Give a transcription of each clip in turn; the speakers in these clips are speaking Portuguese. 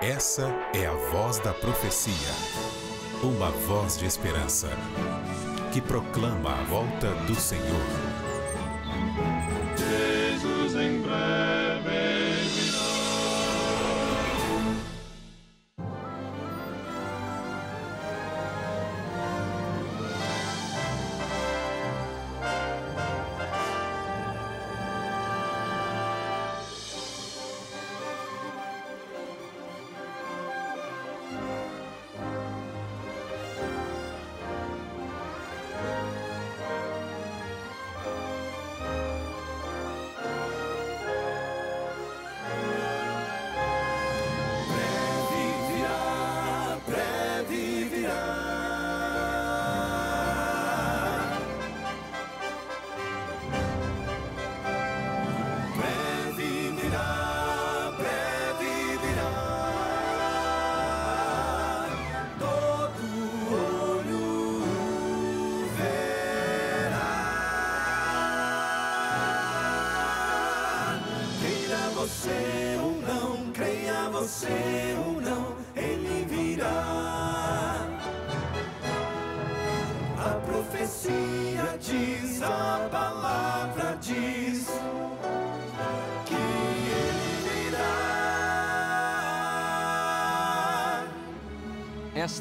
Essa é a voz da profecia. Uma voz de esperança que proclama a volta do Senhor.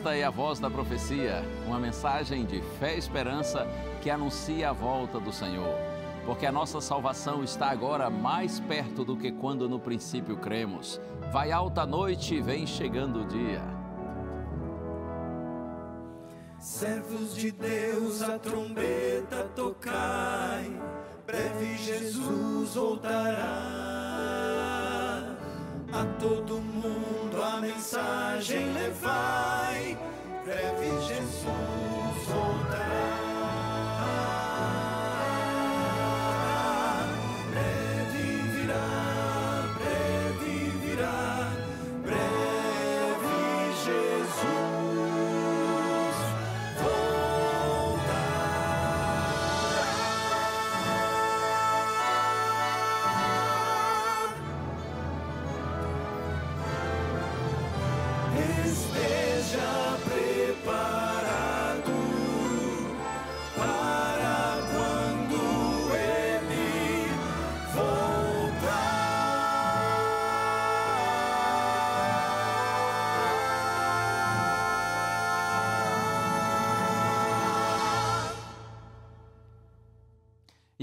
Esta é a voz da profecia, uma mensagem de fé e esperança que anuncia a volta do Senhor. Porque a nossa salvação está agora mais perto do que quando no princípio cremos. Vai alta noite e vem chegando o dia. Servos de Deus, a trombeta tocai, breve Jesus voltará. A todo mundo a mensagem levai, breve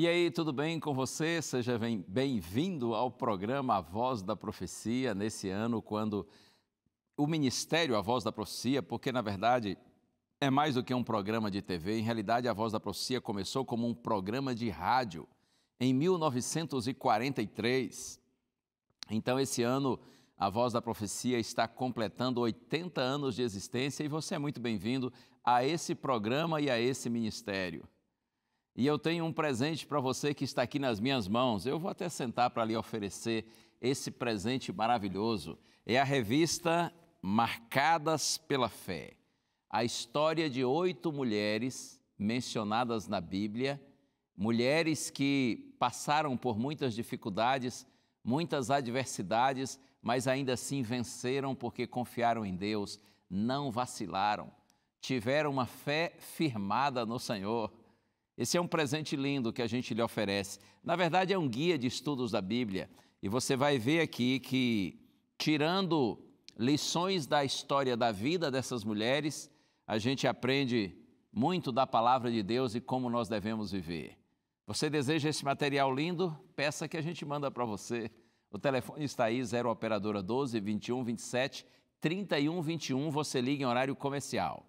E aí, tudo bem com você? Seja bem- bem-vindo ao programa A Voz da Profecia, nesse ano, quando o Ministério A Voz da Profecia, porque na verdade é mais do que um programa de TV, em realidade a Voz da Profecia começou como um programa de rádio em 1943. Então, esse ano, a Voz da Profecia está completando 80 anos de existência e você é muito bem-vindo a esse programa e a esse ministério. E eu tenho um presente para você que está aqui nas minhas mãos. Eu vou até sentar para lhe oferecer esse presente maravilhoso. É a revista Marcadas pela Fé. A história de oito mulheres mencionadas na Bíblia, mulheres que passaram por muitas dificuldades, muitas adversidades, mas ainda assim venceram porque confiaram em Deus, não vacilaram, tiveram uma fé firmada no Senhor. Esse é um presente lindo que a gente lhe oferece. Na verdade, é um guia de estudos da Bíblia. E você vai ver aqui que, tirando lições da história da vida dessas mulheres, a gente aprende muito da palavra de Deus e como nós devemos viver. Você deseja esse material lindo? Peça que a gente manda para você. O telefone está aí, 0 Operadora 12 21 27 31 21. Você liga em horário comercial.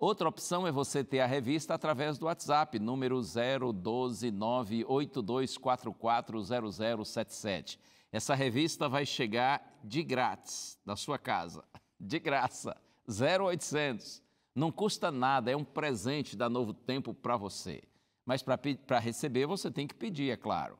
Outra opção é você ter a revista através do WhatsApp, número 012-982440077. Essa revista vai chegar de grátis na sua casa, de graça, 0800. Não custa nada, é um presente da Novo Tempo para você. Mas para receber você tem que pedir, é claro.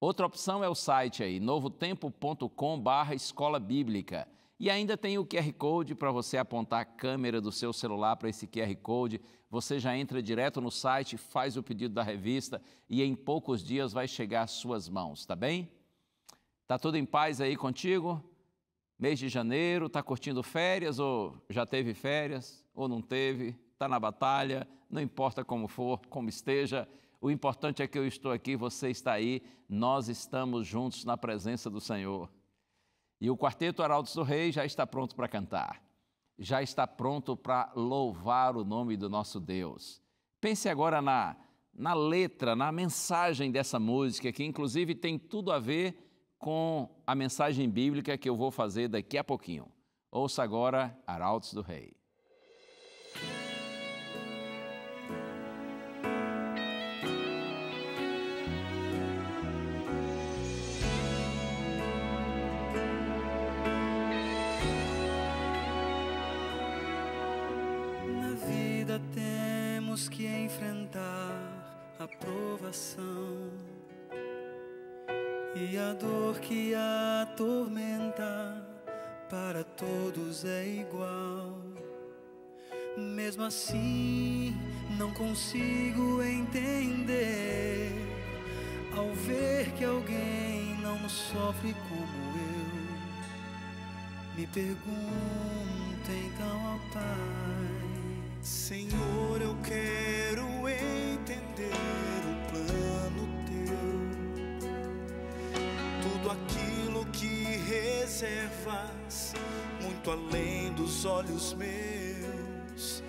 Outra opção é o site aí, novotempo.com barra escola bíblica. E ainda tem o QR Code para você apontar a câmera do seu celular para esse QR Code. Você já entra direto no site, faz o pedido da revista e em poucos dias vai chegar às suas mãos, tá bem? Tá tudo em paz aí contigo? Mês de janeiro, tá curtindo férias ou já teve férias ou não teve? Tá na batalha, não importa como for, como esteja, o importante é que eu estou aqui, você está aí, nós estamos juntos na presença do Senhor. E o quarteto Arautos do Rei já está pronto para cantar, já está pronto para louvar o nome do nosso Deus. Pense agora na, na letra, na mensagem dessa música, que inclusive tem tudo a ver com a mensagem bíblica que eu vou fazer daqui a pouquinho. Ouça agora Arautos do Rei. Que enfrentar a provação e a dor que atormenta para todos é igual. Mesmo assim, não consigo entender ao ver que alguém não sofre como eu. Me pergunto então, ó Pai. Senhor, eu quero entender o plano teu, tudo aquilo que reservas, muito além dos olhos meus,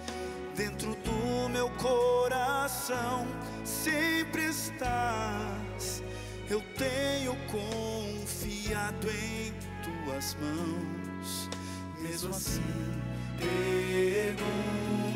dentro do meu coração sempre estás. Eu tenho confiado em tuas mãos, mesmo assim pergunto,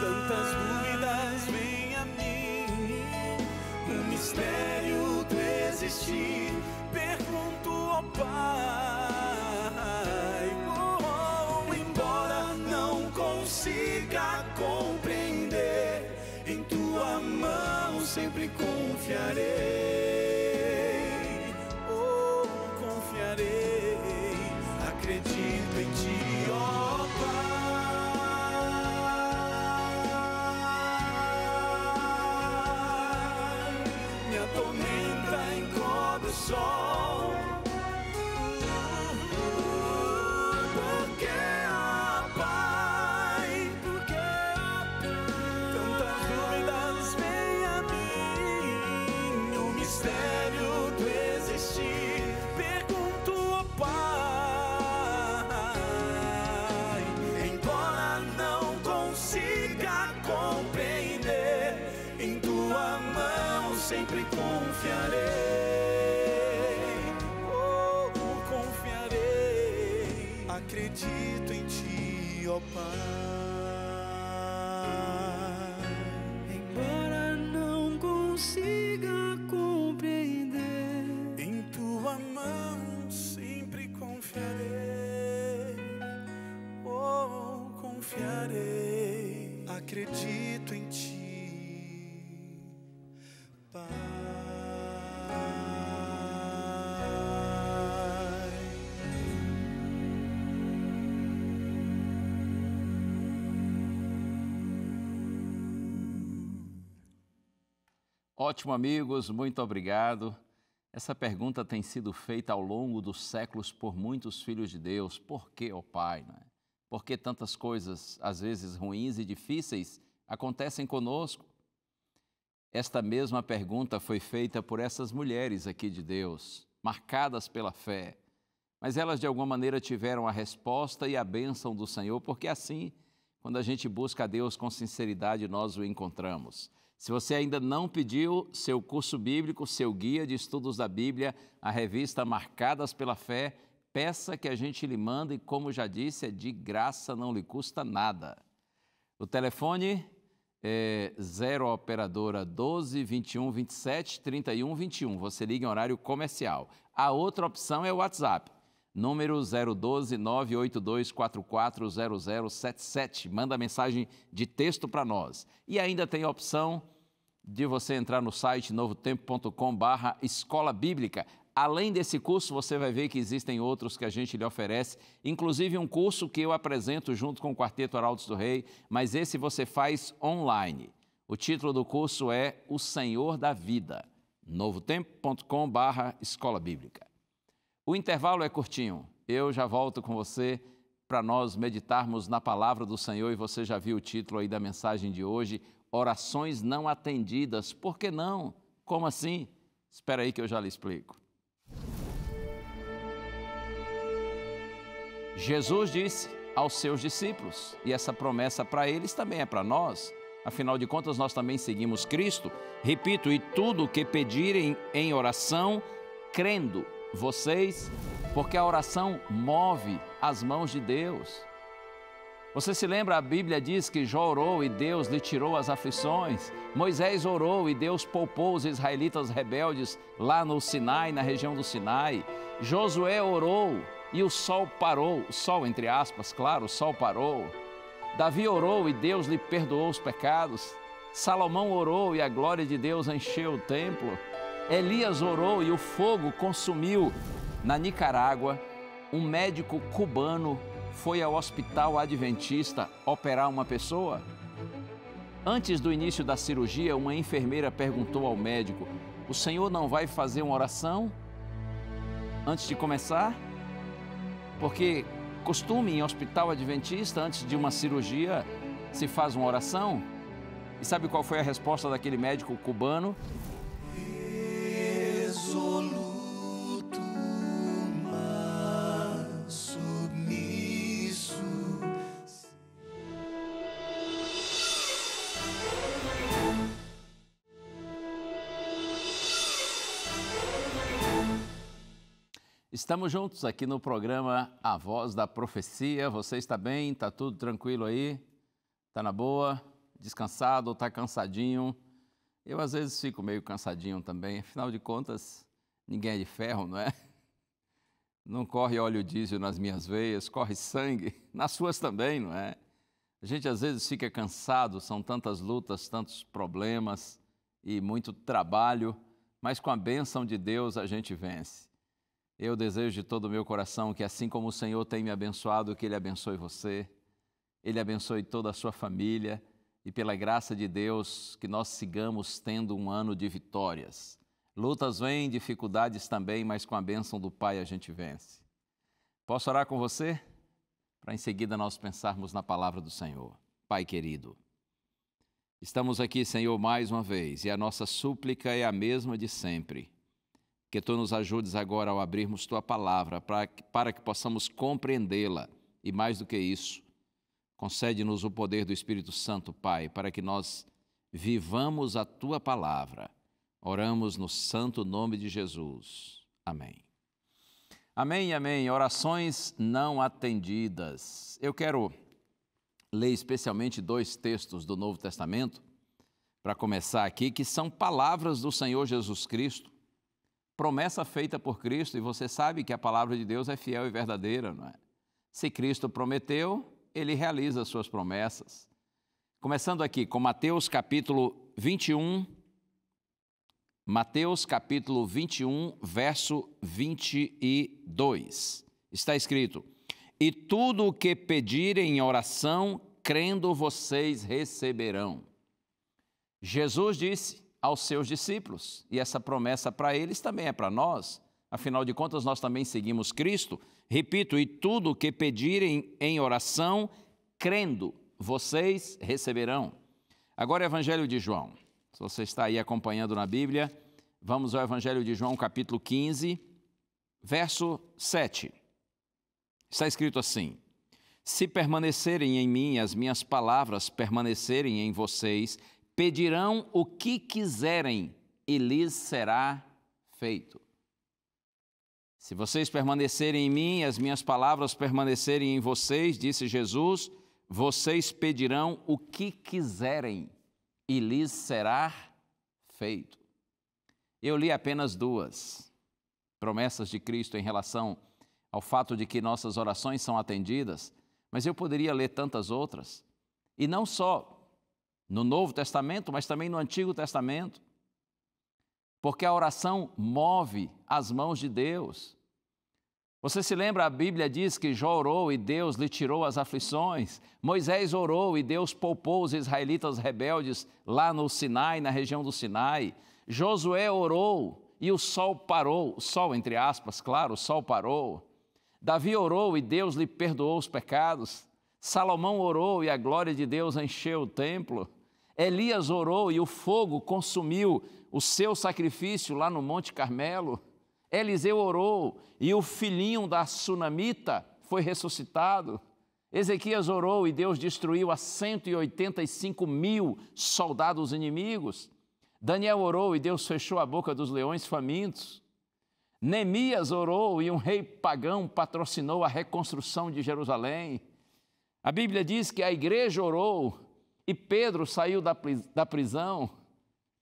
tantas dúvidas vêm a mim. O mistério do existir. Pergunto, ó Pai, oh, Embora não consiga compreender, em tua mão sempre confiarei. song. Ótimo, amigos, muito obrigado. Essa pergunta tem sido feita ao longo dos séculos por muitos filhos de Deus. Por que, ó oh Pai? Né? Por que tantas coisas, às vezes ruins e difíceis, acontecem conosco? Esta mesma pergunta foi feita por essas mulheres aqui de Deus, marcadas pela fé. Mas elas, de alguma maneira, tiveram a resposta e a bênção do Senhor, porque assim, quando a gente busca a Deus com sinceridade, nós o encontramos. Se você ainda não pediu seu curso bíblico, seu guia de estudos da Bíblia, a revista Marcadas pela Fé, peça que a gente lhe mande e, como já disse, é de graça, não lhe custa nada. O telefone é 0 operadora 12 21 27 31 21. Você liga em horário comercial. A outra opção é o WhatsApp, número 012 982 440077. Manda mensagem de texto para nós. E ainda tem a opção de você entrar no site novotempo.com/barra escola bíblica. Além desse curso, você vai ver que existem outros que a gente lhe oferece, inclusive um curso que eu apresento junto com o Quarteto Arautos do Rei, mas esse você faz online. O título do curso é O Senhor da Vida, novotempo.com/barra escola bíblica. O intervalo é curtinho, eu já volto com você para nós meditarmos na palavra do Senhor e você já viu o título aí da mensagem de hoje, Orações Não Atendidas. Por que não? Como assim? Espera aí que eu já lhe explico. Jesus disse aos seus discípulos, e essa promessa para eles também é para nós, afinal de contas, nós também seguimos Cristo. Repito, e tudo o que pedirem em oração, crendo vocês, porque a oração move as mãos de Deus. Você se lembra, a Bíblia diz que Jó orou e Deus lhe tirou as aflições. Moisés orou e Deus poupou os israelitas rebeldes lá no Sinai, na região do Sinai. Josué orou e o sol parou, o sol entre aspas, claro, o sol parou. Davi orou e Deus lhe perdoou os pecados. Salomão orou e a glória de Deus encheu o templo. Elias orou e o fogo consumiu. Na Nicarágua, um médico cubano foi ao hospital adventista operar uma pessoa. Antes do início da cirurgia, uma enfermeira perguntou ao médico: O senhor não vai fazer uma oração antes de começar? Porque costume em hospital adventista, antes de uma cirurgia, se faz uma oração. E sabe qual foi a resposta daquele médico cubano? Estamos juntos aqui no programa A Voz da Profecia. Você está bem? Está tudo tranquilo aí? Está na boa? Descansado ou está cansadinho? Eu às vezes fico meio cansadinho também. Afinal de contas, ninguém é de ferro, não é? Não corre óleo diesel nas minhas veias, corre sangue, nas suas também, não é? A gente às vezes fica cansado, são tantas lutas, tantos problemas e muito trabalho, mas com a bênção de Deus a gente vence. Eu desejo de todo o meu coração que, assim como o Senhor tem me abençoado, que Ele abençoe você, Ele abençoe toda a sua família e, pela graça de Deus, que nós sigamos tendo um ano de vitórias. Lutas vêm, dificuldades também, mas com a bênção do Pai a gente vence. Posso orar com você? Para em seguida nós pensarmos na palavra do Senhor. Pai querido, estamos aqui, Senhor, mais uma vez, e a nossa súplica é a mesma de sempre que tu nos ajudes agora ao abrirmos tua palavra, para que, para que possamos compreendê-la e, mais do que isso, concede-nos o poder do Espírito Santo, Pai, para que nós vivamos a tua palavra. Oramos no santo nome de Jesus. Amém. Amém, amém. Orações não atendidas. Eu quero ler especialmente dois textos do Novo Testamento, para começar aqui, que são palavras do Senhor Jesus Cristo promessa feita por Cristo, e você sabe que a palavra de Deus é fiel e verdadeira, não é? Se Cristo prometeu, ele realiza as suas promessas. Começando aqui com Mateus capítulo 21, Mateus capítulo 21, verso 22. Está escrito: E tudo o que pedirem em oração, crendo vocês receberão. Jesus disse aos seus discípulos. E essa promessa para eles também é para nós. Afinal de contas, nós também seguimos Cristo. Repito, e tudo o que pedirem em oração, crendo, vocês receberão. Agora, Evangelho de João. Se você está aí acompanhando na Bíblia, vamos ao Evangelho de João, capítulo 15, verso 7. Está escrito assim: Se permanecerem em mim, as minhas palavras permanecerem em vocês, pedirão o que quiserem e lhes será feito. Se vocês permanecerem em mim, as minhas palavras permanecerem em vocês, disse Jesus, vocês pedirão o que quiserem e lhes será feito. Eu li apenas duas promessas de Cristo em relação ao fato de que nossas orações são atendidas, mas eu poderia ler tantas outras. E não só no Novo Testamento, mas também no Antigo Testamento. Porque a oração move as mãos de Deus. Você se lembra, a Bíblia diz que Jó orou e Deus lhe tirou as aflições. Moisés orou e Deus poupou os israelitas rebeldes lá no Sinai, na região do Sinai. Josué orou e o sol parou, o sol entre aspas, claro, o sol parou. Davi orou e Deus lhe perdoou os pecados. Salomão orou e a glória de Deus encheu o templo. Elias orou e o fogo consumiu o seu sacrifício lá no Monte Carmelo. Eliseu orou e o filhinho da sunamita foi ressuscitado. Ezequias orou e Deus destruiu a 185 mil soldados inimigos. Daniel orou e Deus fechou a boca dos leões famintos. Neemias orou e um rei pagão patrocinou a reconstrução de Jerusalém. A Bíblia diz que a igreja orou e Pedro saiu da, prisão.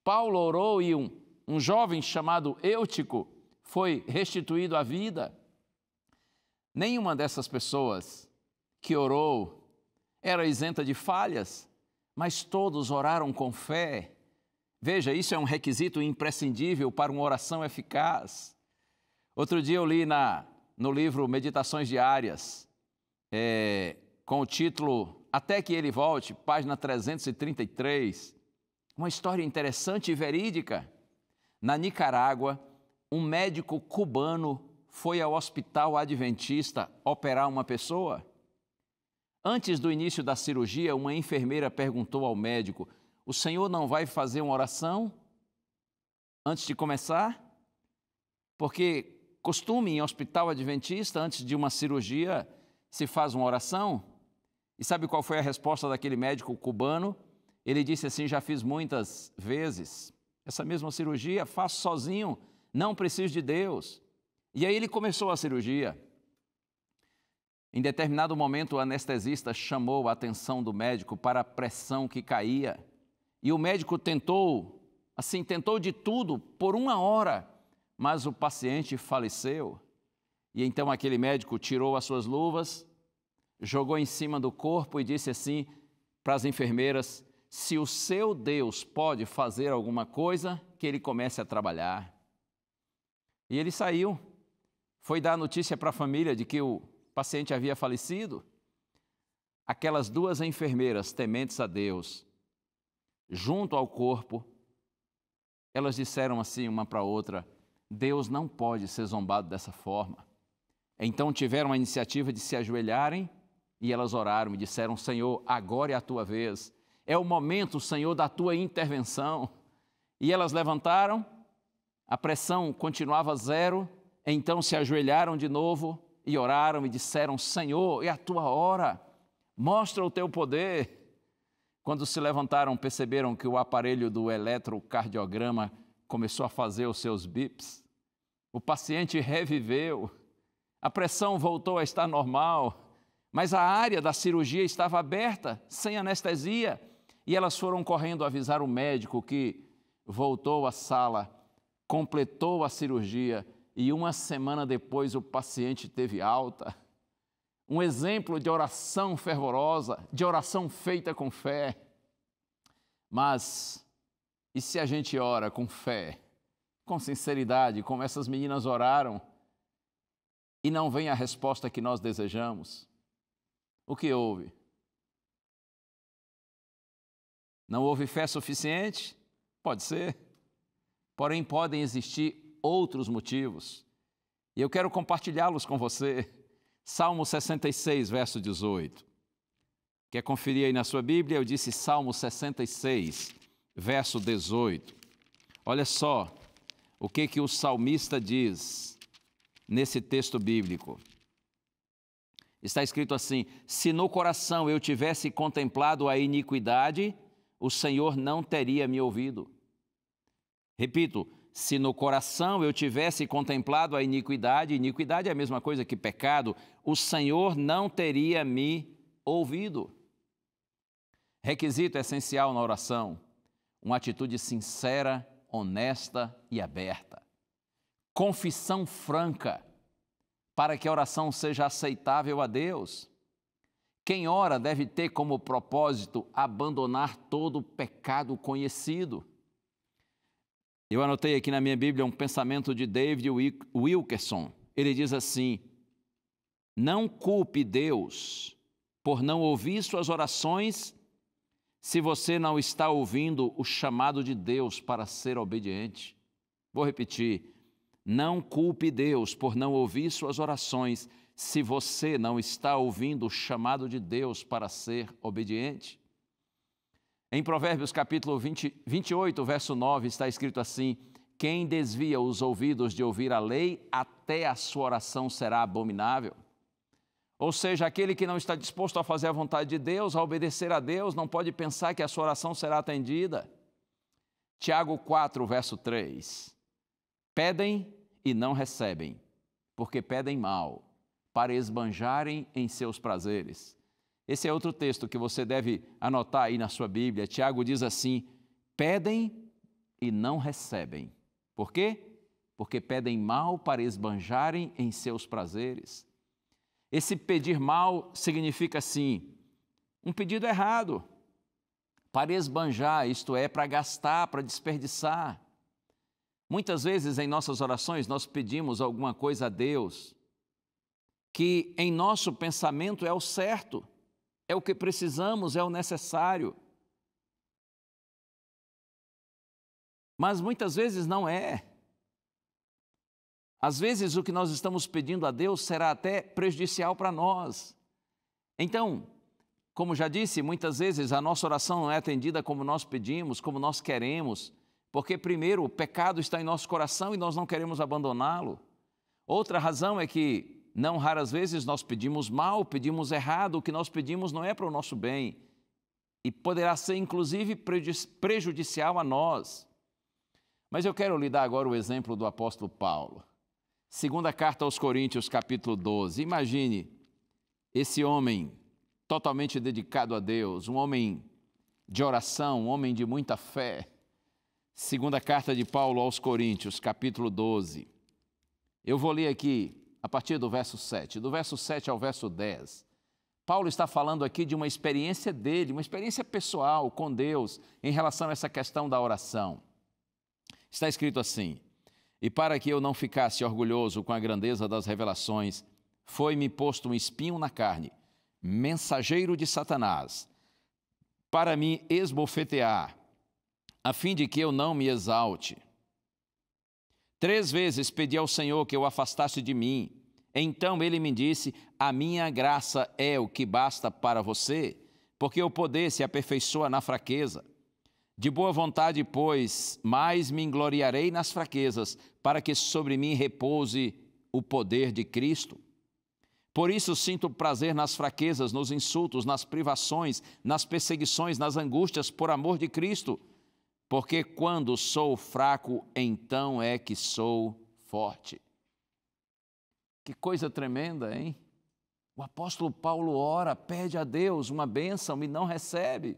Paulo orou e um, um jovem chamado Eutico foi restituído à vida. Nenhuma dessas pessoas que orou era isenta de falhas, mas todos oraram com fé. Veja, isso é um requisito imprescindível para uma oração eficaz. Outro dia eu li na, no livro Meditações Diárias, é, com o título Até que Ele Volte, página 333, uma história interessante e verídica. Na Nicarágua, um médico cubano foi ao hospital adventista operar uma pessoa. Antes do início da cirurgia, uma enfermeira perguntou ao médico: O senhor não vai fazer uma oração antes de começar? Porque costume em hospital adventista, antes de uma cirurgia, se faz uma oração. E sabe qual foi a resposta daquele médico cubano? Ele disse assim: Já fiz muitas vezes essa mesma cirurgia, faço sozinho não preciso de Deus. E aí ele começou a cirurgia. Em determinado momento, o anestesista chamou a atenção do médico para a pressão que caía. E o médico tentou, assim, tentou de tudo por uma hora, mas o paciente faleceu. E então aquele médico tirou as suas luvas, jogou em cima do corpo e disse assim para as enfermeiras: se o seu Deus pode fazer alguma coisa, que ele comece a trabalhar. E ele saiu, foi dar notícia para a família de que o paciente havia falecido. Aquelas duas enfermeiras, tementes a Deus, junto ao corpo, elas disseram assim uma para a outra: Deus não pode ser zombado dessa forma. Então tiveram a iniciativa de se ajoelharem e elas oraram e disseram: Senhor, agora é a tua vez, é o momento, Senhor, da tua intervenção. E elas levantaram a pressão continuava zero, então se ajoelharam de novo e oraram e disseram: Senhor, é a tua hora, mostra o teu poder. Quando se levantaram, perceberam que o aparelho do eletrocardiograma começou a fazer os seus bips. O paciente reviveu, a pressão voltou a estar normal, mas a área da cirurgia estava aberta, sem anestesia, e elas foram correndo avisar o médico que voltou à sala completou a cirurgia e uma semana depois o paciente teve alta. Um exemplo de oração fervorosa, de oração feita com fé. Mas e se a gente ora com fé, com sinceridade, como essas meninas oraram, e não vem a resposta que nós desejamos? O que houve? Não houve fé suficiente? Pode ser. porém podem existir outros motivos. E eu quero compartilhá-los com você. Salmo 66, verso 18. Quer conferir aí na sua Bíblia? Eu disse Salmo 66, verso 18. Olha só o que que o salmista diz nesse texto bíblico. Está escrito assim: Se no coração eu tivesse contemplado a iniquidade, o Senhor não teria me ouvido. Repito, se no coração eu tivesse contemplado a iniquidade, iniquidade é a mesma coisa que pecado, o Senhor não teria me ouvido. Requisito essencial na oração: uma atitude sincera, honesta e aberta. Confissão franca, para que a oração seja aceitável a Deus. Quem ora deve ter como propósito abandonar todo pecado conhecido. Eu anotei aqui na minha Bíblia um pensamento de David Wilkerson. Ele diz assim: Não culpe Deus por não ouvir suas orações se você não está ouvindo o chamado de Deus para ser obediente. Vou repetir: não culpe Deus por não ouvir suas orações se você não está ouvindo o chamado de Deus para ser obediente. Em Provérbios capítulo 20, 28, verso 9, está escrito assim: Quem desvia os ouvidos de ouvir a lei, até a sua oração será abominável. Ou seja, aquele que não está disposto a fazer a vontade de Deus, a obedecer a Deus, não pode pensar que a sua oração será atendida. Tiago 4, verso 3. Pedem e não recebem, porque pedem mal, para esbanjarem em seus prazeres. Esse é outro texto que você deve anotar aí na sua Bíblia. Tiago diz assim: pedem e não recebem. Por quê? Porque pedem mal para esbanjarem em seus prazeres. Esse pedir mal significa assim, um pedido errado, para esbanjar, isto é, para gastar, para desperdiçar. Muitas vezes em nossas orações nós pedimos alguma coisa a Deus que em nosso pensamento é o certo, é o que precisamos, é o necessário. Mas muitas vezes não é. Às vezes o que nós estamos pedindo a Deus será até prejudicial para nós. Então, como já disse, muitas vezes a nossa oração não é atendida como nós pedimos, como nós queremos, porque, primeiro, o pecado está em nosso coração e nós não queremos abandoná-lo. Outra razão é que, não raras vezes, nós pedimos mal, pedimos errado, o que nós pedimos não é para o nosso bem e poderá ser, inclusive, prejudicial a nós. Mas eu quero lhe dar agora o exemplo do apóstolo Paulo. Segunda carta aos Coríntios, capítulo 12. Imagine esse homem totalmente dedicado a Deus, um homem de oração, um homem de muita fé Segunda carta de Paulo aos Coríntios, capítulo 12. Eu vou ler aqui a partir do verso 7. Do verso 7 ao verso 10. Paulo está falando aqui de uma experiência dele, uma experiência pessoal com Deus em relação a essa questão da oração. Está escrito assim: E para que eu não ficasse orgulhoso com a grandeza das revelações, foi-me posto um espinho na carne, mensageiro de Satanás, para me esbofetear a fim de que eu não me exalte. Três vezes pedi ao Senhor que o afastasse de mim. Então ele me disse: A minha graça é o que basta para você, porque o poder se aperfeiçoa na fraqueza. De boa vontade, pois, mais me gloriarei nas fraquezas, para que sobre mim repouse o poder de Cristo. Por isso sinto prazer nas fraquezas, nos insultos, nas privações, nas perseguições, nas angústias, por amor de Cristo porque quando sou fraco, então é que sou forte. Que coisa tremenda, hein? O apóstolo Paulo ora, pede a Deus uma bênção e não recebe.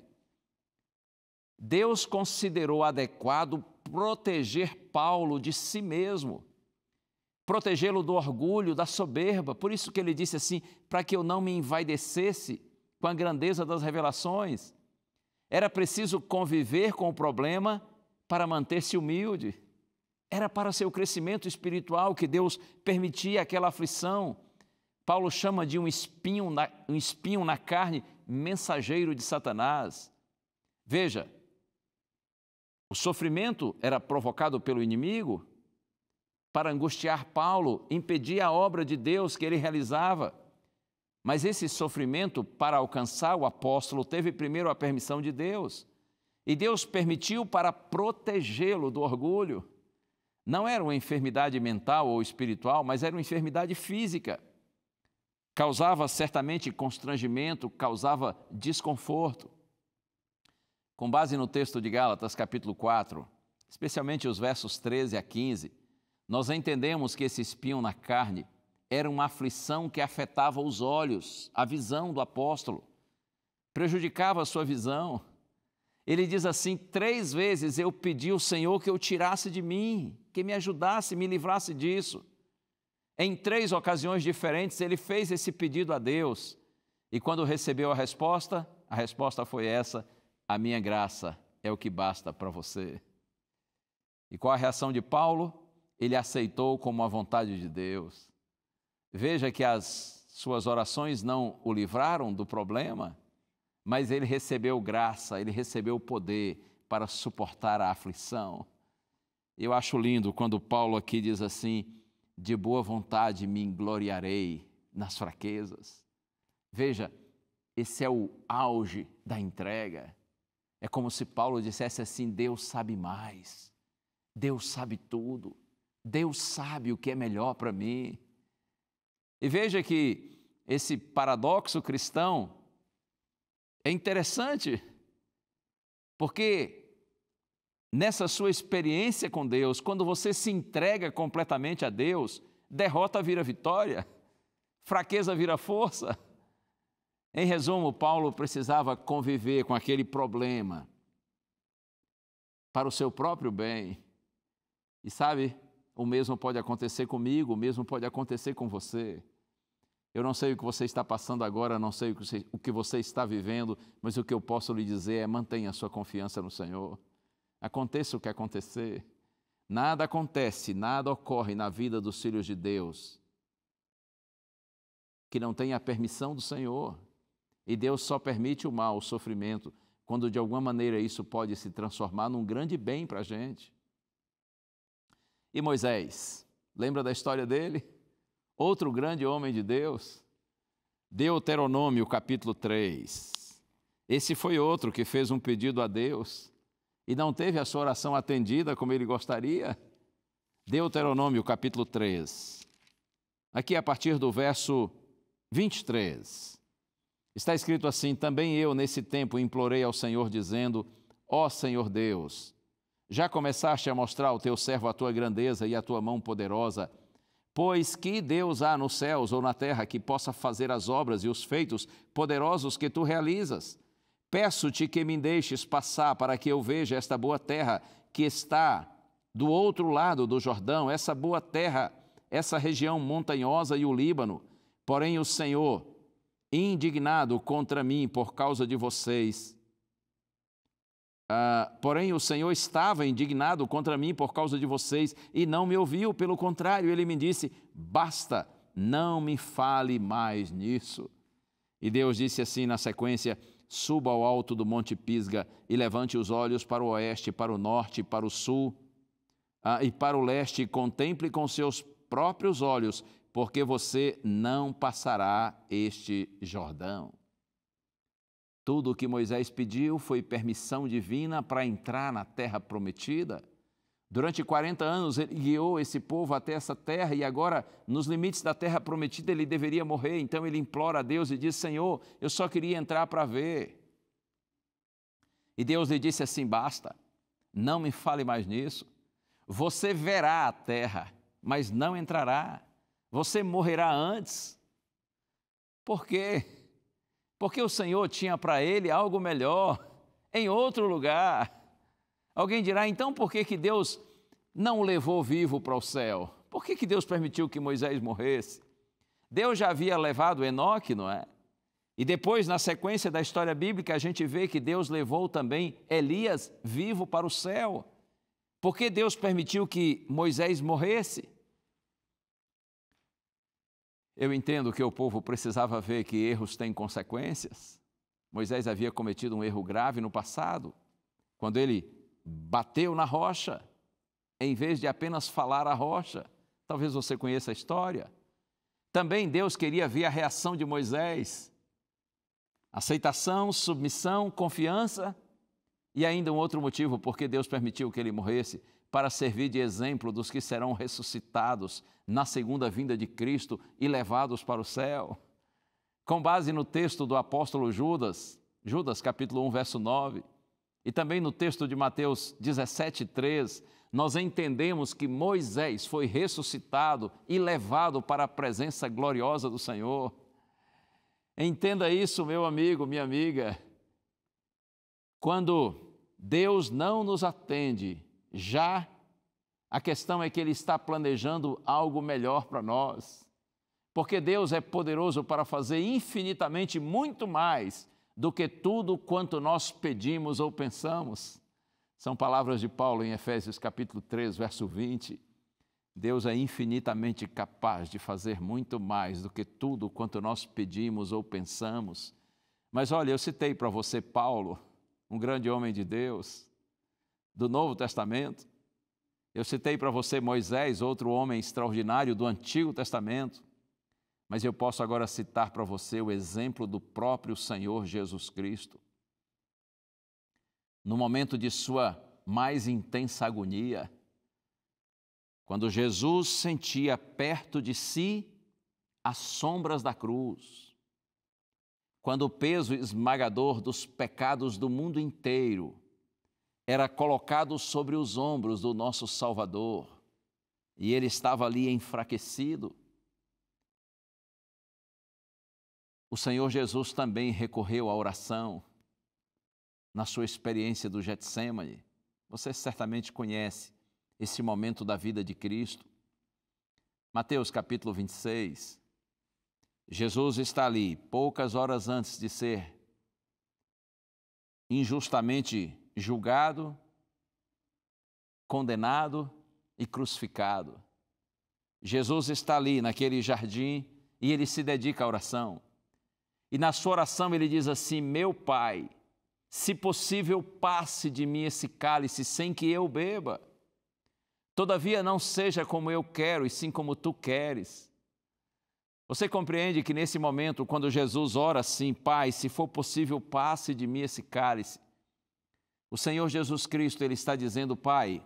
Deus considerou adequado proteger Paulo de si mesmo, protegê-lo do orgulho, da soberba. Por isso que ele disse assim: para que eu não me envaidecesse com a grandeza das revelações. Era preciso conviver com o problema para manter-se humilde. Era para seu crescimento espiritual que Deus permitia aquela aflição. Paulo chama de um espinho na, um espinho na carne, mensageiro de Satanás. Veja, O sofrimento era provocado pelo inimigo para angustiar Paulo, impedir a obra de Deus que ele realizava. Mas esse sofrimento, para alcançar o apóstolo, teve primeiro a permissão de Deus. E Deus permitiu para protegê-lo do orgulho. Não era uma enfermidade mental ou espiritual, mas era uma enfermidade física. Causava certamente constrangimento, causava desconforto. Com base no texto de Gálatas, capítulo 4, especialmente os versos 13 a 15, nós entendemos que esse espinho na carne era uma aflição que afetava os olhos, a visão do apóstolo, prejudicava a sua visão. Ele diz assim: três vezes eu pedi ao Senhor que eu tirasse de mim, que me ajudasse, me livrasse disso. Em três ocasiões diferentes ele fez esse pedido a Deus. E quando recebeu a resposta, a resposta foi essa: a minha graça é o que basta para você. E qual a reação de Paulo? Ele aceitou como a vontade de Deus. Veja que as suas orações não o livraram do problema, mas ele recebeu graça, ele recebeu poder para suportar a aflição. Eu acho lindo quando Paulo aqui diz assim: de boa vontade me gloriarei nas fraquezas. Veja, esse é o auge da entrega. É como se Paulo dissesse assim: Deus sabe mais, Deus sabe tudo, Deus sabe o que é melhor para mim. E veja que esse paradoxo cristão é interessante, porque nessa sua experiência com Deus, quando você se entrega completamente a Deus, derrota vira vitória, fraqueza vira força. Em resumo, Paulo precisava conviver com aquele problema para o seu próprio bem. E sabe, o mesmo pode acontecer comigo, o mesmo pode acontecer com você. Eu não sei o que você está passando agora, não sei o que você está vivendo, mas o que eu posso lhe dizer é mantenha a sua confiança no Senhor. Aconteça o que acontecer. Nada acontece, nada ocorre na vida dos filhos de Deus que não tenha a permissão do Senhor. E Deus só permite o mal, o sofrimento, quando de alguma maneira isso pode se transformar num grande bem para a gente. E Moisés, lembra da história dele? Outro grande homem de Deus. Deuteronômio capítulo 3. Esse foi outro que fez um pedido a Deus e não teve a sua oração atendida como ele gostaria. Deuteronômio capítulo 3. Aqui a partir do verso 23. Está escrito assim: Também eu, nesse tempo, implorei ao Senhor, dizendo: Ó Senhor Deus, já começaste a mostrar ao teu servo a tua grandeza e a tua mão poderosa Pois que Deus há nos céus ou na terra que possa fazer as obras e os feitos poderosos que tu realizas? Peço-te que me deixes passar para que eu veja esta boa terra que está do outro lado do Jordão, essa boa terra, essa região montanhosa e o Líbano. Porém, o Senhor, indignado contra mim por causa de vocês, Uh, porém, o Senhor estava indignado contra mim por causa de vocês e não me ouviu. Pelo contrário, ele me disse: Basta, não me fale mais nisso. E Deus disse assim na sequência: Suba ao alto do Monte Pisga e levante os olhos para o oeste, para o norte, para o sul uh, e para o leste, e contemple com seus próprios olhos, porque você não passará este Jordão. Tudo o que Moisés pediu foi permissão divina para entrar na terra prometida. Durante 40 anos ele guiou esse povo até essa terra e agora, nos limites da terra prometida, ele deveria morrer. Então ele implora a Deus e diz: Senhor, eu só queria entrar para ver. E Deus lhe disse assim: Basta, não me fale mais nisso. Você verá a terra, mas não entrará. Você morrerá antes. Por quê? Porque o Senhor tinha para ele algo melhor, em outro lugar. Alguém dirá, então por que, que Deus não o levou vivo para o céu? Por que, que Deus permitiu que Moisés morresse? Deus já havia levado Enoque, não é? E depois, na sequência da história bíblica, a gente vê que Deus levou também Elias vivo para o céu. Por que Deus permitiu que Moisés morresse? Eu entendo que o povo precisava ver que erros têm consequências. Moisés havia cometido um erro grave no passado, quando ele bateu na rocha, em vez de apenas falar a rocha. Talvez você conheça a história. Também Deus queria ver a reação de Moisés. Aceitação, submissão, confiança e ainda um outro motivo porque Deus permitiu que ele morresse para servir de exemplo dos que serão ressuscitados na segunda vinda de Cristo e levados para o céu. Com base no texto do apóstolo Judas, Judas capítulo 1, verso 9, e também no texto de Mateus 17, 3, nós entendemos que Moisés foi ressuscitado e levado para a presença gloriosa do Senhor. Entenda isso, meu amigo, minha amiga. Quando Deus não nos atende, já a questão é que Ele está planejando algo melhor para nós. Porque Deus é poderoso para fazer infinitamente muito mais do que tudo quanto nós pedimos ou pensamos. São palavras de Paulo em Efésios capítulo 3, verso 20. Deus é infinitamente capaz de fazer muito mais do que tudo quanto nós pedimos ou pensamos. Mas olha, eu citei para você Paulo, um grande homem de Deus, do Novo Testamento. Eu citei para você Moisés, outro homem extraordinário do Antigo Testamento. Mas eu posso agora citar para você o exemplo do próprio Senhor Jesus Cristo no momento de sua mais intensa agonia, quando Jesus sentia perto de si as sombras da cruz, quando o peso esmagador dos pecados do mundo inteiro era colocado sobre os ombros do nosso Salvador e ele estava ali enfraquecido, o Senhor Jesus também recorreu à oração na sua experiência do Getsemane. Você certamente conhece esse momento da vida de Cristo. Mateus capítulo 26. Jesus está ali, poucas horas antes de ser injustamente julgado, condenado e crucificado. Jesus está ali naquele jardim e ele se dedica à oração. E na sua oração ele diz assim: Meu Pai, se possível, passe de mim esse cálice sem que eu beba. Todavia, não seja como eu quero, e sim como tu queres. Você compreende que nesse momento, quando Jesus ora assim, Pai, se for possível, passe de mim esse cálice. O Senhor Jesus Cristo, Ele está dizendo, Pai,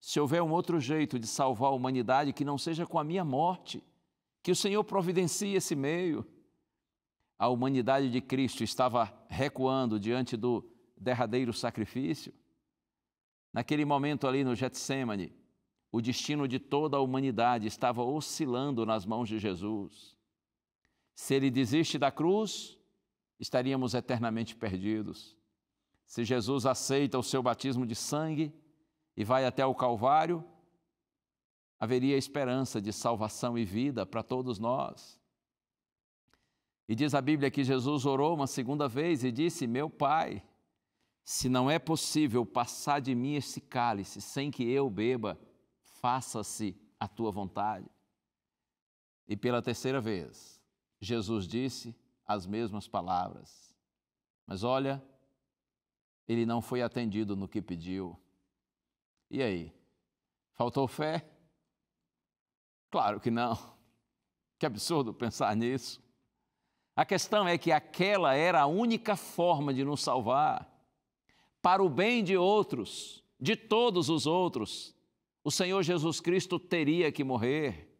se houver um outro jeito de salvar a humanidade que não seja com a minha morte, que o Senhor providencie esse meio a humanidade de Cristo estava recuando diante do derradeiro sacrifício, naquele momento ali no Getsemane, o destino de toda a humanidade estava oscilando nas mãos de Jesus. Se ele desiste da cruz, estaríamos eternamente perdidos. Se Jesus aceita o seu batismo de sangue e vai até o Calvário, haveria esperança de salvação e vida para todos nós. E diz a Bíblia que Jesus orou uma segunda vez e disse: Meu Pai, se não é possível passar de mim esse cálice sem que eu beba, faça-se a tua vontade. E pela terceira vez, Jesus disse as mesmas palavras. Mas olha, ele não foi atendido no que pediu. E aí? Faltou fé? Claro que não. Que absurdo pensar nisso. A questão é que aquela era a única forma de nos salvar. Para o bem de outros, de todos os outros, o Senhor Jesus Cristo teria que morrer.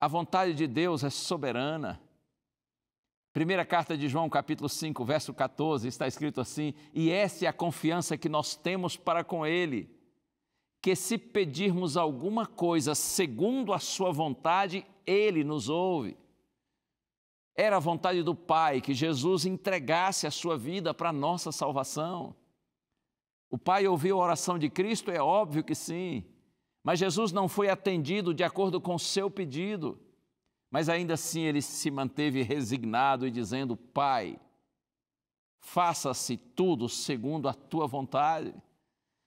A vontade de Deus é soberana. Primeira carta de João, capítulo 5, verso 14, está escrito assim: E essa é a confiança que nós temos para com Ele, que se pedirmos alguma coisa segundo a Sua vontade, Ele nos ouve. Era a vontade do Pai que Jesus entregasse a sua vida para a nossa salvação. O Pai ouviu a oração de Cristo? É óbvio que sim. Mas Jesus não foi atendido de acordo com o seu pedido. Mas ainda assim ele se manteve resignado e dizendo: Pai, faça-se tudo segundo a tua vontade.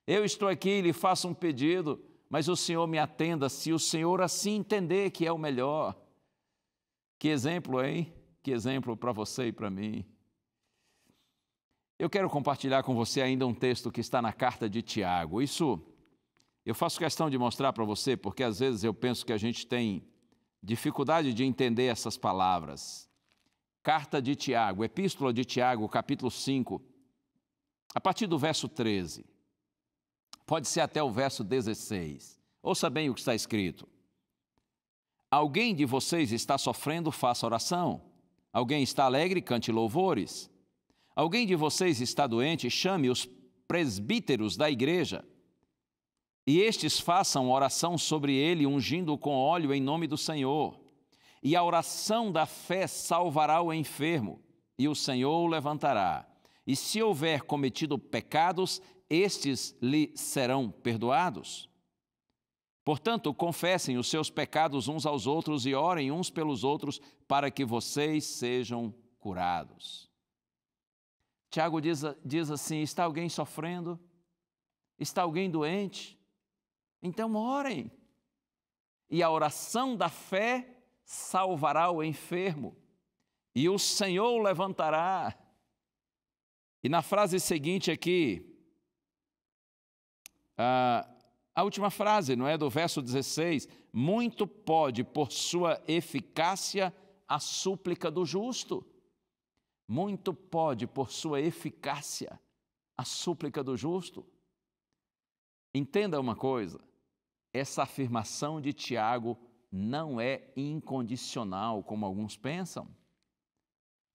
Eu estou aqui e lhe faço um pedido, mas o Senhor me atenda se o Senhor assim entender que é o melhor. Que exemplo, hein? Que exemplo para você e para mim. Eu quero compartilhar com você ainda um texto que está na carta de Tiago. Isso eu faço questão de mostrar para você, porque às vezes eu penso que a gente tem dificuldade de entender essas palavras. Carta de Tiago, Epístola de Tiago, capítulo 5, a partir do verso 13. Pode ser até o verso 16. Ouça bem o que está escrito. Alguém de vocês está sofrendo, faça oração. Alguém está alegre, cante louvores. Alguém de vocês está doente, chame os presbíteros da igreja. E estes façam oração sobre ele, ungindo com óleo em nome do Senhor. E a oração da fé salvará o enfermo, e o Senhor o levantará. E se houver cometido pecados, estes lhe serão perdoados. Portanto, confessem os seus pecados uns aos outros e orem uns pelos outros para que vocês sejam curados. Tiago diz, diz assim: está alguém sofrendo? Está alguém doente? Então orem. E a oração da fé salvará o enfermo, e o Senhor o levantará. E na frase seguinte aqui, ah, a última frase, não é? Do verso 16: Muito pode, por sua eficácia, a súplica do justo. Muito pode, por sua eficácia, a súplica do justo. Entenda uma coisa: essa afirmação de Tiago não é incondicional, como alguns pensam.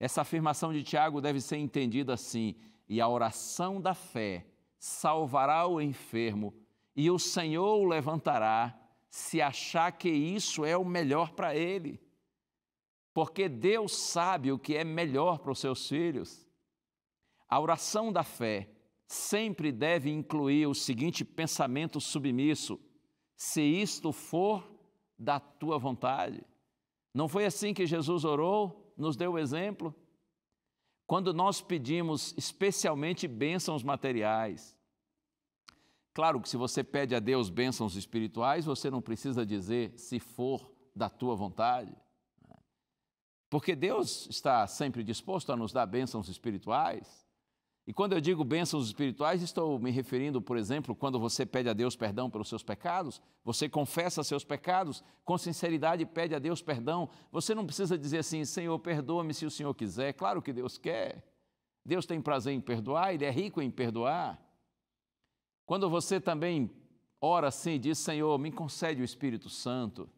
Essa afirmação de Tiago deve ser entendida assim: e a oração da fé salvará o enfermo, e o Senhor o levantará, se achar que isso é o melhor para ele. Porque Deus sabe o que é melhor para os seus filhos. A oração da fé sempre deve incluir o seguinte pensamento submisso: se isto for da tua vontade. Não foi assim que Jesus orou, nos deu o exemplo? quando nós pedimos especialmente bênçãos materiais. Claro que se você pede a Deus bênçãos espirituais, você não precisa dizer se for da tua vontade. Porque Deus está sempre disposto a nos dar bênçãos espirituais. E quando eu digo bênçãos espirituais, estou me referindo, por exemplo, quando você pede a Deus perdão pelos seus pecados, você confessa seus pecados, com sinceridade pede a Deus perdão. Você não precisa dizer assim, Senhor, perdoa-me se o Senhor quiser. Claro que Deus quer. Deus tem prazer em perdoar, Ele é rico em perdoar. Quando você também ora assim, diz, Senhor, me concede o Espírito Santo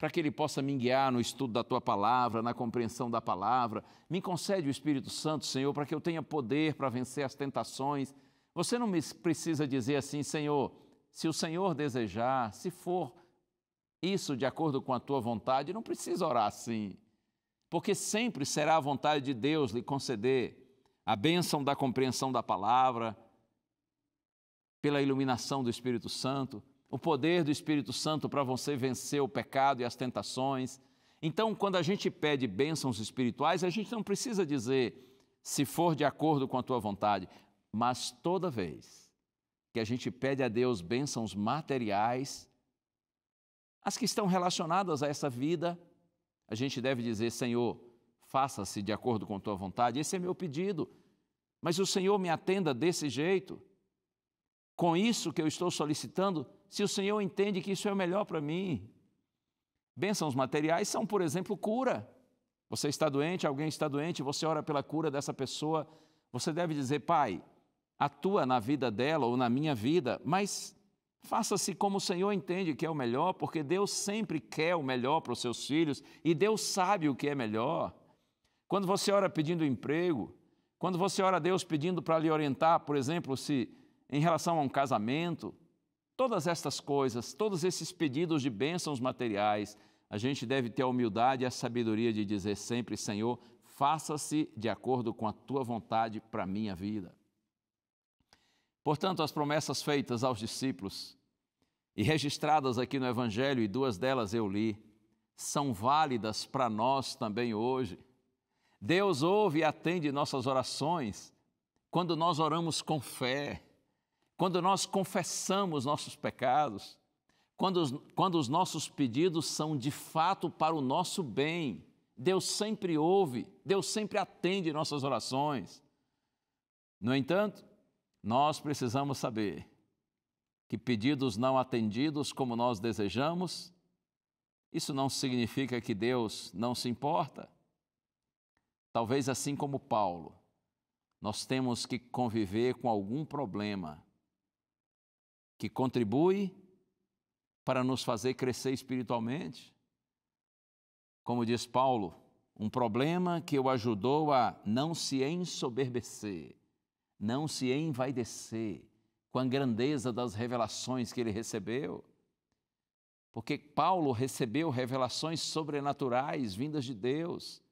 para que Ele possa me guiar no estudo da Tua palavra, na compreensão da palavra. Me concede o Espírito Santo, Senhor, para que eu tenha poder para vencer as tentações. Você não me precisa dizer assim, Senhor, se o Senhor desejar, se for isso de acordo com a Tua vontade, não precisa orar assim, porque sempre será a vontade de Deus lhe conceder a bênção da compreensão da palavra, pela iluminação do Espírito Santo o poder do Espírito Santo para você vencer o pecado e as tentações. Então, quando a gente pede bênçãos espirituais, a gente não precisa dizer se for de acordo com a tua vontade, mas toda vez que a gente pede a Deus bênçãos materiais, as que estão relacionadas a essa vida, a gente deve dizer: Senhor, faça-se de acordo com a tua vontade. Esse é meu pedido. Mas o Senhor me atenda desse jeito. Com isso que eu estou solicitando, se o Senhor entende que isso é o melhor para mim. Bênçãos materiais são, por exemplo, cura. Você está doente, alguém está doente, você ora pela cura dessa pessoa, você deve dizer, Pai, atua na vida dela ou na minha vida, mas faça-se como o Senhor entende que é o melhor, porque Deus sempre quer o melhor para os seus filhos e Deus sabe o que é melhor. Quando você ora pedindo emprego, quando você ora a Deus pedindo para lhe orientar, por exemplo, se em relação a um casamento, Todas estas coisas, todos esses pedidos de bênçãos materiais, a gente deve ter a humildade e a sabedoria de dizer sempre: Senhor, faça-se de acordo com a tua vontade para a minha vida. Portanto, as promessas feitas aos discípulos e registradas aqui no Evangelho, e duas delas eu li, são válidas para nós também hoje. Deus ouve e atende nossas orações quando nós oramos com fé quando nós confessamos nossos pecados, quando, quando os nossos pedidos são de fato para o nosso bem, Deus sempre ouve, Deus sempre atende nossas orações. No entanto, nós precisamos saber que pedidos não atendidos como nós desejamos, isso não significa que Deus não se importa. Talvez assim como Paulo, nós temos que conviver com algum problema que contribui para nos fazer crescer espiritualmente. Como diz Paulo, um problema que o ajudou a não se ensoberbecer, não se envaidecer com a grandeza das revelações que ele recebeu. Porque Paulo recebeu revelações sobrenaturais vindas de Deus.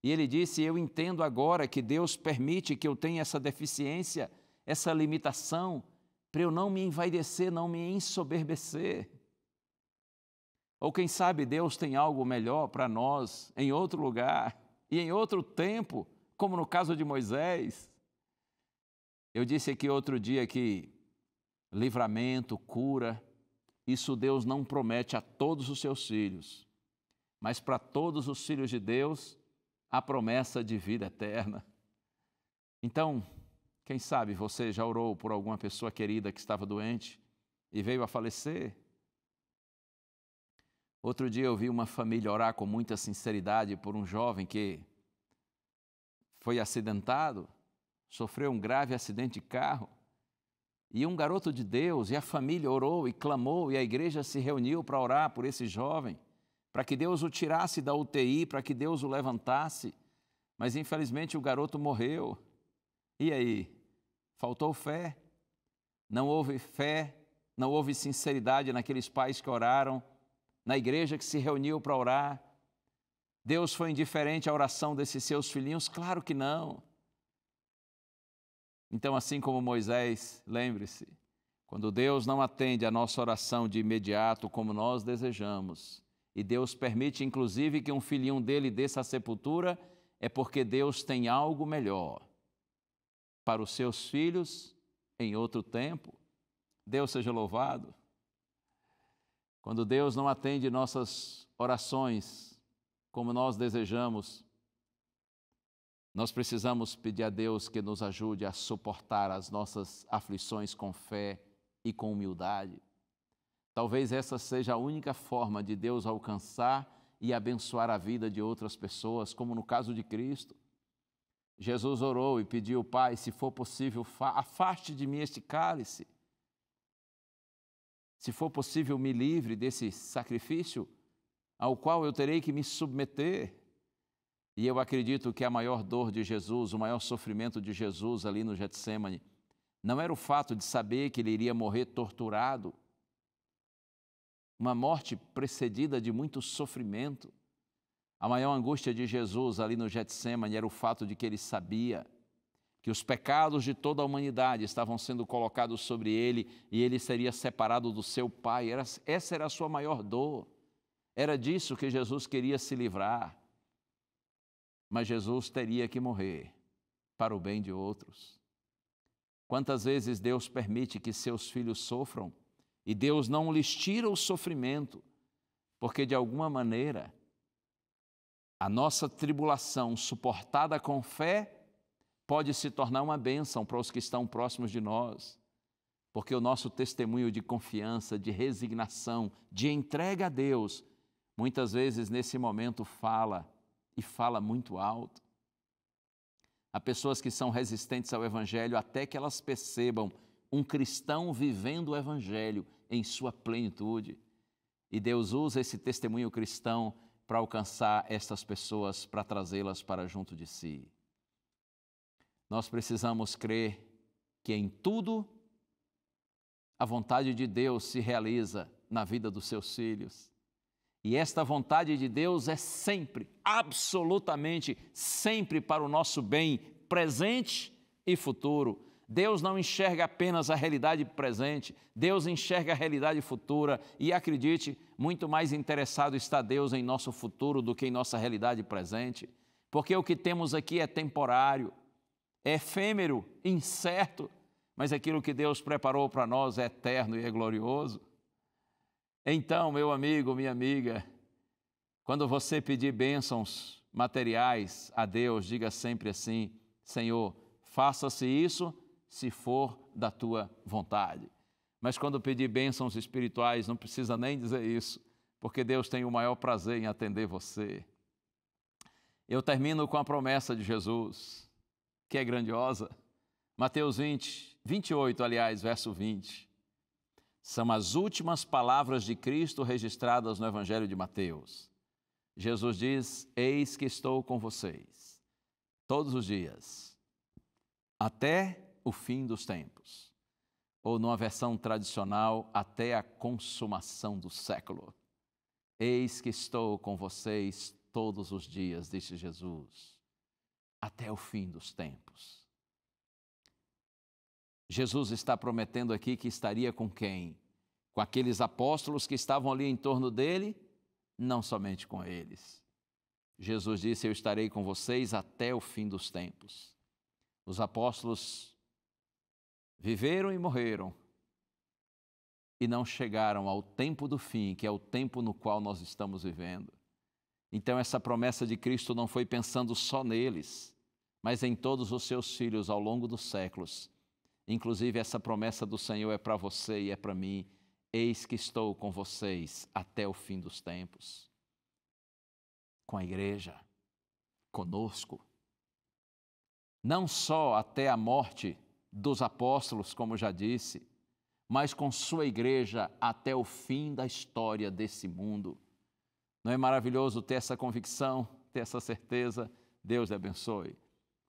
E ele disse: Eu entendo agora que Deus permite que eu tenha essa deficiência, essa limitação, para eu não me envaidecer, não me ensoberbecer. Ou quem sabe Deus tem algo melhor para nós em outro lugar e em outro tempo, como no caso de Moisés. Eu disse aqui outro dia que livramento, cura, isso Deus não promete a todos os seus filhos, mas para todos os filhos de Deus, a promessa de vida eterna. Então, quem sabe você já orou por alguma pessoa querida que estava doente e veio a falecer? Outro dia eu vi uma família orar com muita sinceridade por um jovem que foi acidentado, sofreu um grave acidente de carro. E um garoto de Deus, e a família orou e clamou, e a igreja se reuniu para orar por esse jovem, para que Deus o tirasse da UTI, para que Deus o levantasse. Mas infelizmente o garoto morreu. E aí? Faltou fé? Não houve fé? Não houve sinceridade naqueles pais que oraram? Na igreja que se reuniu para orar? Deus foi indiferente à oração desses seus filhinhos? Claro que não. Então, assim como Moisés, lembre-se, quando Deus não atende a nossa oração de imediato como nós desejamos, e Deus permite inclusive que um filhinho dele desça à sepultura, é porque Deus tem algo melhor para os seus filhos em outro tempo. Deus seja louvado. Quando Deus não atende nossas orações como nós desejamos, nós precisamos pedir a Deus que nos ajude a suportar as nossas aflições com fé e com humildade. Talvez essa seja a única forma de Deus alcançar e abençoar a vida de outras pessoas, como no caso de Cristo. Jesus orou e pediu, Pai, se for possível, afaste de mim este cálice. Se for possível, me livre desse sacrifício ao qual eu terei que me submeter. E eu acredito que a maior dor de Jesus, o maior sofrimento de Jesus ali no Getsemane, não era o fato de saber que ele iria morrer torturado, uma morte precedida de muito sofrimento, a maior angústia de Jesus ali no Getsemane era o fato de que ele sabia que os pecados de toda a humanidade estavam sendo colocados sobre ele e ele seria separado do seu Pai. Era, essa era a sua maior dor. Era disso que Jesus queria se livrar. Mas Jesus teria que morrer para o bem de outros. Quantas vezes Deus permite que seus filhos sofram e Deus não lhes tira o sofrimento, porque de alguma maneira a nossa tribulação, suportada com fé, pode se tornar uma bênção para os que estão próximos de nós, porque o nosso testemunho de confiança, de resignação, de entrega a Deus, muitas vezes nesse momento fala e fala muito alto. Há pessoas que são resistentes ao Evangelho até que elas percebam um cristão vivendo o Evangelho em sua plenitude. E Deus usa esse testemunho cristão para alcançar estas pessoas, para trazê-las para junto de si. Nós precisamos crer que em tudo a vontade de Deus se realiza na vida dos seus filhos. E esta vontade de Deus é sempre, absolutamente, sempre para o nosso bem presente e futuro. Deus não enxerga apenas a realidade presente, Deus enxerga a realidade futura e acredite, muito mais interessado está Deus em nosso futuro do que em nossa realidade presente, porque o que temos aqui é temporário, é efêmero, incerto, mas aquilo que Deus preparou para nós é eterno e é glorioso. Então, meu amigo, minha amiga, quando você pedir bênçãos materiais a Deus, diga sempre assim: Senhor, Faça-se isso se for da tua vontade. Mas quando pedir bênçãos espirituais, não precisa nem dizer isso, porque Deus tem o maior prazer em atender você. Eu termino com a promessa de Jesus, que é grandiosa. Mateus 20, 28, aliás, verso 20. São as últimas palavras de Cristo registradas no Evangelho de Mateus. Jesus diz: Eis que estou com vocês todos os dias, até o fim dos tempos. Ou, numa versão tradicional, até a consumação do século. Eis que estou com vocês todos os dias, disse Jesus, até o fim dos tempos. Jesus está prometendo aqui que estaria com quem? Com aqueles apóstolos que estavam ali em torno dele? Não somente com eles. Jesus disse: Eu estarei com vocês até o fim dos tempos. Os apóstolos viveram e morreram e não chegaram ao tempo do fim, que é o tempo no qual nós estamos vivendo. Então, essa promessa de Cristo não foi pensando só neles, mas em todos os seus filhos ao longo dos séculos. Inclusive, essa promessa do Senhor é para você e é para mim. Eis que estou com vocês até o fim dos tempos. Com a igreja, conosco. Não só até a morte dos apóstolos, como já disse, mas com sua igreja até o fim da história desse mundo. Não é maravilhoso ter essa convicção, ter essa certeza? Deus lhe abençoe.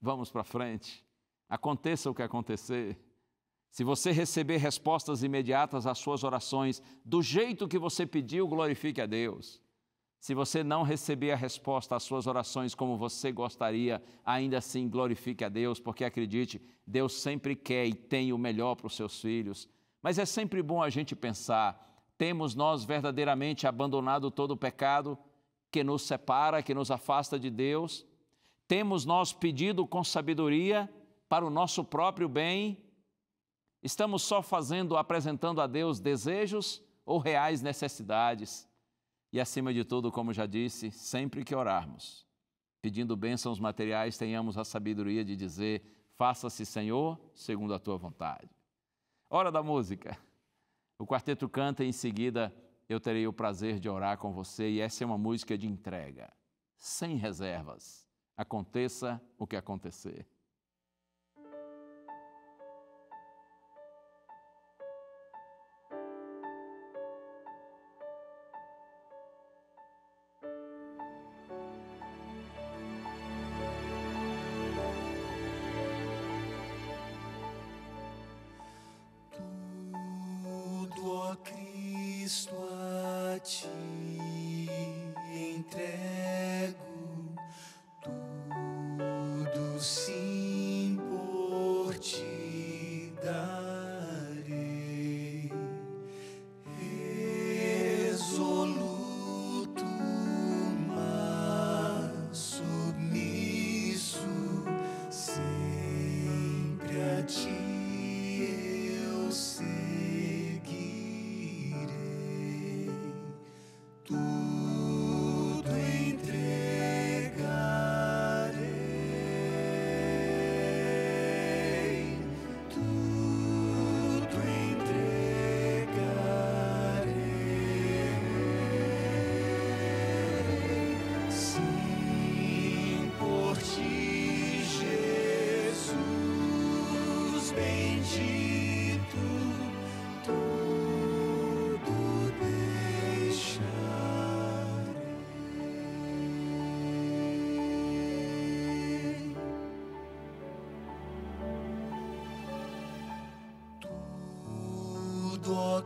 Vamos para frente. Aconteça o que acontecer. Se você receber respostas imediatas às suas orações, do jeito que você pediu, glorifique a Deus. Se você não receber a resposta às suas orações como você gostaria, ainda assim glorifique a Deus, porque acredite, Deus sempre quer e tem o melhor para os seus filhos. Mas é sempre bom a gente pensar: temos nós verdadeiramente abandonado todo o pecado que nos separa, que nos afasta de Deus? Temos nós pedido com sabedoria para o nosso próprio bem? Estamos só fazendo, apresentando a Deus desejos ou reais necessidades? E acima de tudo, como já disse, sempre que orarmos, pedindo bênçãos materiais, tenhamos a sabedoria de dizer: Faça-se, Senhor, segundo a tua vontade. Hora da música. O quarteto canta e em seguida eu terei o prazer de orar com você e essa é uma música de entrega, sem reservas. Aconteça o que acontecer. Okay.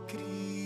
Cristo.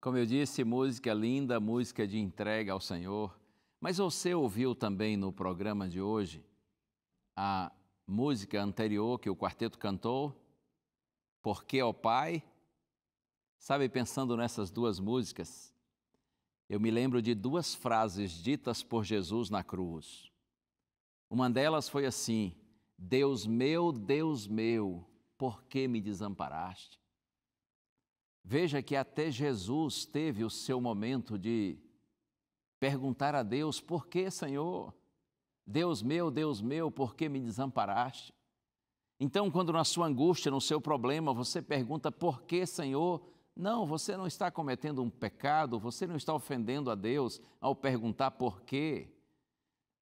Como eu disse, música linda, música de entrega ao Senhor. Mas você ouviu também no programa de hoje a música anterior que o quarteto cantou? Por que, ó Pai? Sabe, pensando nessas duas músicas, eu me lembro de duas frases ditas por Jesus na cruz. Uma delas foi assim: Deus meu, Deus meu, por que me desamparaste? Veja que até Jesus teve o seu momento de perguntar a Deus: Por que, Senhor? Deus meu, Deus meu, por que me desamparaste? Então, quando na sua angústia, no seu problema, você pergunta: Por que, Senhor? Não, você não está cometendo um pecado, você não está ofendendo a Deus ao perguntar por quê.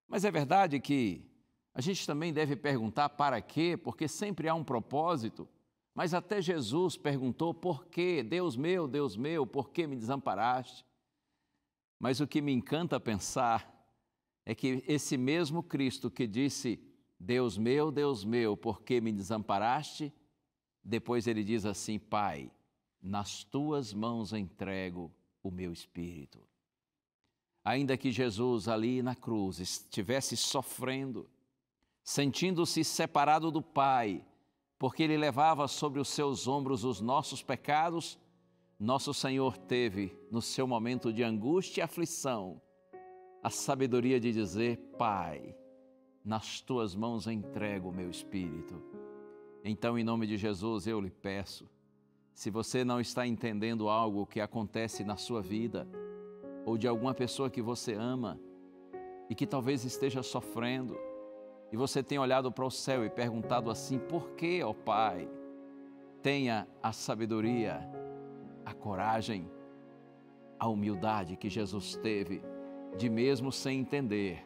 Mas é verdade que a gente também deve perguntar para quê, porque sempre há um propósito. Mas até Jesus perguntou: por quê? Deus meu, Deus meu, por que me desamparaste? Mas o que me encanta pensar é que esse mesmo Cristo que disse: Deus meu, Deus meu, por que me desamparaste? Depois ele diz assim: Pai, nas tuas mãos entrego o meu espírito. Ainda que Jesus ali na cruz estivesse sofrendo, sentindo-se separado do Pai, porque ele levava sobre os seus ombros os nossos pecados, nosso Senhor teve, no seu momento de angústia e aflição, a sabedoria de dizer: Pai, nas tuas mãos entrego o meu espírito. Então, em nome de Jesus, eu lhe peço, se você não está entendendo algo que acontece na sua vida, ou de alguma pessoa que você ama e que talvez esteja sofrendo, e você tem olhado para o céu e perguntado assim: por que, ó Pai? Tenha a sabedoria, a coragem, a humildade que Jesus teve de, mesmo sem entender,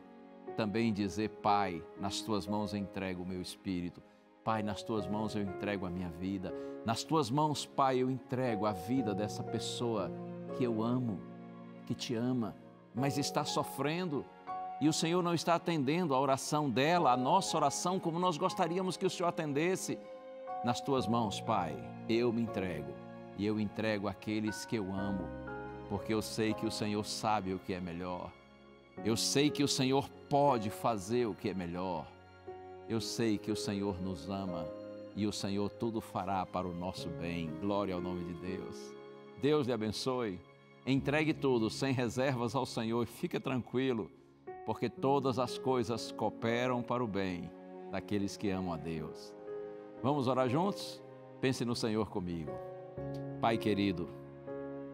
também dizer: Pai, nas tuas mãos eu entrego o meu espírito. Pai, nas tuas mãos eu entrego a minha vida. Nas tuas mãos, Pai, eu entrego a vida dessa pessoa que eu amo, que te ama, mas está sofrendo e o Senhor não está atendendo a oração dela, a nossa oração, como nós gostaríamos que o Senhor atendesse. Nas tuas mãos, Pai, eu me entrego e eu entrego aqueles que eu amo, porque eu sei que o Senhor sabe o que é melhor. Eu sei que o Senhor pode fazer o que é melhor. Eu sei que o Senhor nos ama e o Senhor tudo fará para o nosso bem. Glória ao nome de Deus. Deus lhe abençoe. Entregue tudo sem reservas ao Senhor e fique tranquilo porque todas as coisas cooperam para o bem daqueles que amam a Deus. Vamos orar juntos? Pense no Senhor comigo. Pai querido,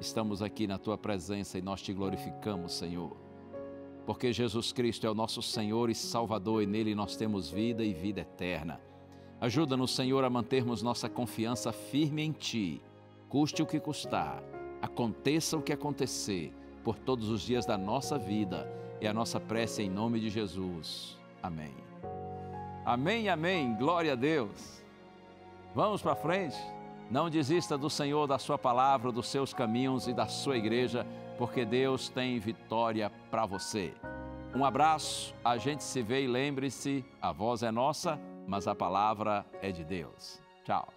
estamos aqui na tua presença e nós te glorificamos, Senhor, porque Jesus Cristo é o nosso Senhor e Salvador e nele nós temos vida e vida eterna. Ajuda-nos, Senhor, a mantermos nossa confiança firme em Ti, custe o que custar, aconteça o que acontecer, por todos os dias da nossa vida é a nossa prece em nome de Jesus. Amém. Amém, amém. Glória a Deus. Vamos para frente. Não desista do Senhor, da Sua palavra, dos seus caminhos e da sua igreja, porque Deus tem vitória para você. Um abraço, a gente se vê e lembre-se: a voz é nossa, mas a palavra é de Deus. Tchau.